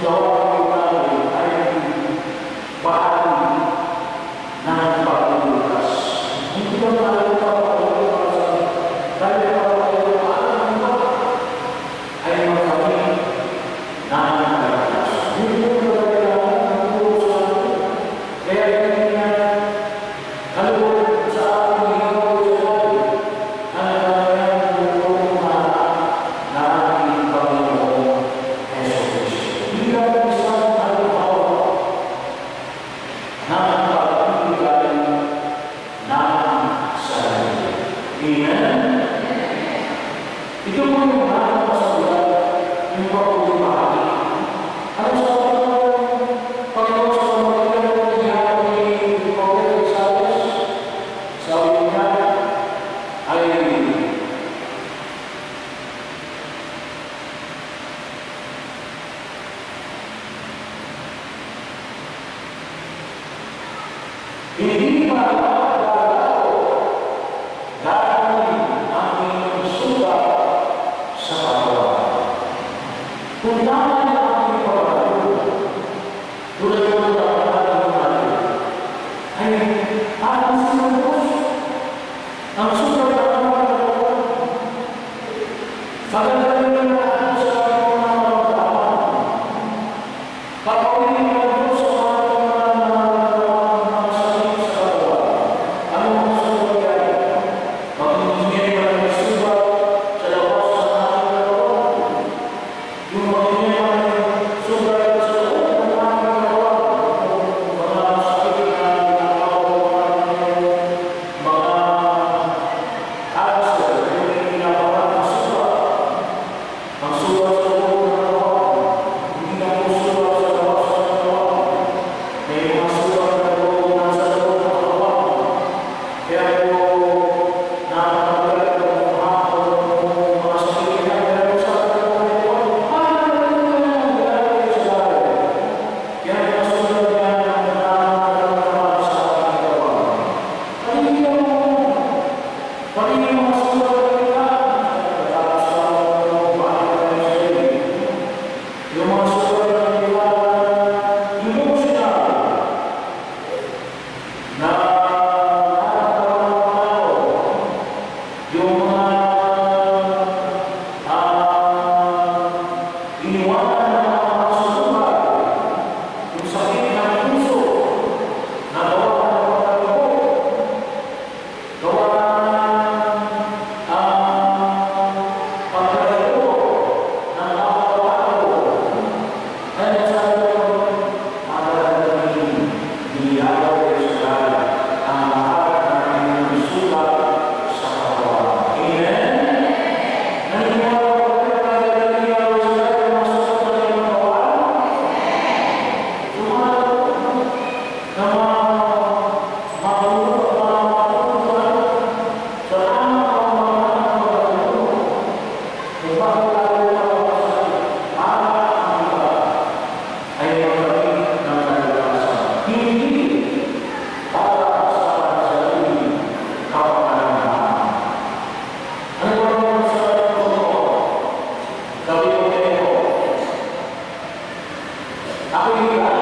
Itu Viva! Ako yung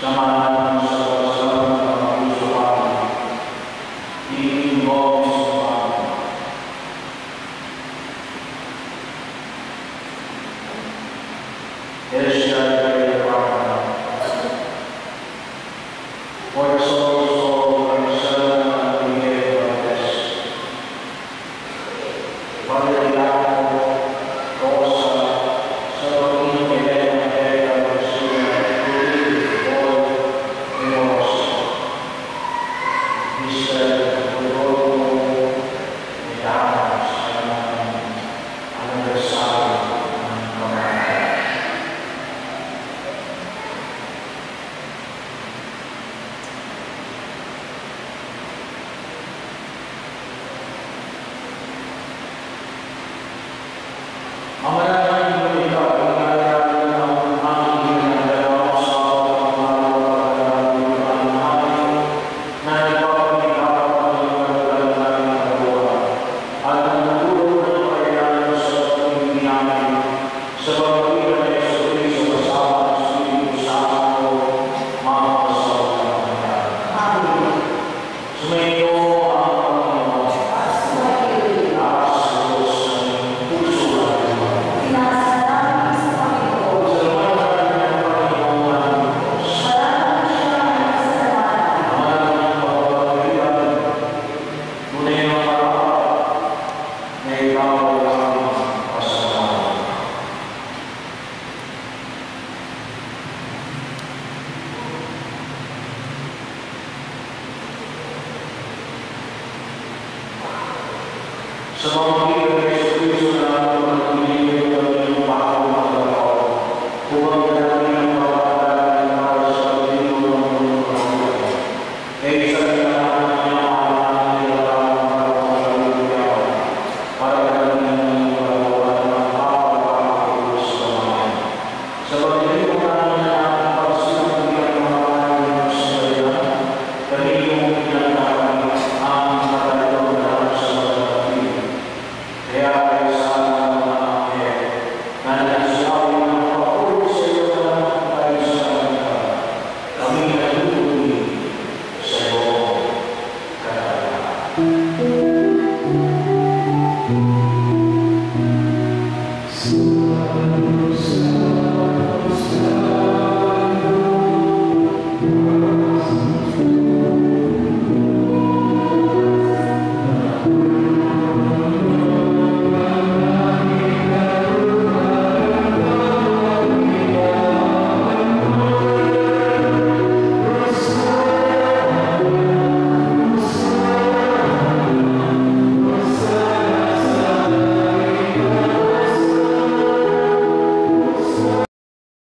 Samahan Mr. Música